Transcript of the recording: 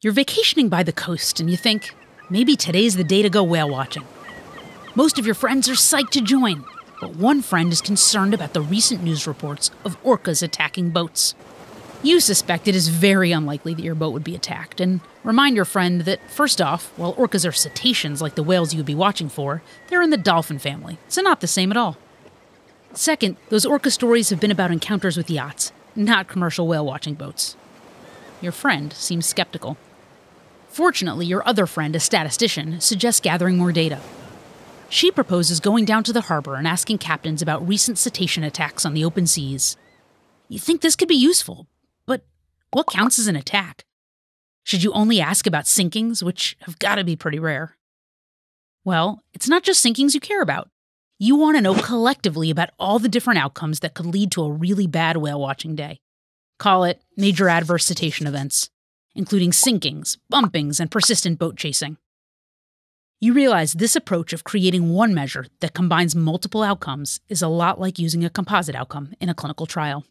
You're vacationing by the coast and you think, maybe today's the day to go whale watching. Most of your friends are psyched to join, but one friend is concerned about the recent news reports of orcas attacking boats. You suspect it is very unlikely that your boat would be attacked, and remind your friend that, first off, while orcas are cetaceans like the whales you would be watching for, they're in the dolphin family, so not the same at all. Second, those orca stories have been about encounters with yachts, not commercial whale watching boats. Your friend seems skeptical. Fortunately, your other friend, a statistician, suggests gathering more data. She proposes going down to the harbor and asking captains about recent cetacean attacks on the open seas. You think this could be useful, but what counts as an attack? Should you only ask about sinkings, which have got to be pretty rare? Well, it's not just sinkings you care about. You want to know collectively about all the different outcomes that could lead to a really bad whale watching day. Call it major adverse cetacean events, including sinkings, bumpings, and persistent boat chasing. You realize this approach of creating one measure that combines multiple outcomes is a lot like using a composite outcome in a clinical trial.